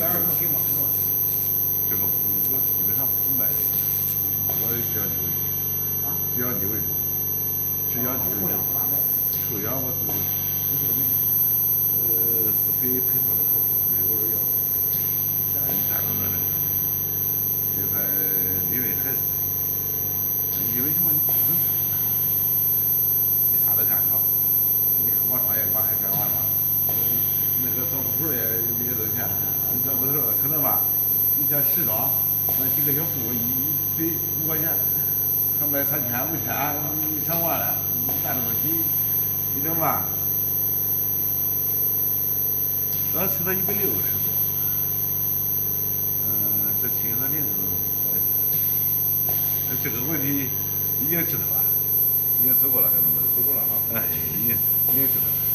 百二块给我是吧？这个我基本上不买，我只要鸡为主，啊，只要鸡为主，只要鸡为主。臭氧我是，呃，是给配套的客户，没偶尔要。你看看那个，这块因为还是，因为什么？你不能，你啥都干成，你看我创业，我还干完了，嗯，那个找不出来那些挣钱，你这不是可能吧？你像时装，那几个小布一得五块钱，还卖三千五千，你上万了，干这么起。你懂吧？刚吃到一百六十多，嗯，这听着零，哎，这个问题已经知道了，已经走过了，孩子们走过了啊，哎，已经已经知道了。